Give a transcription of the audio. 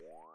Yeah.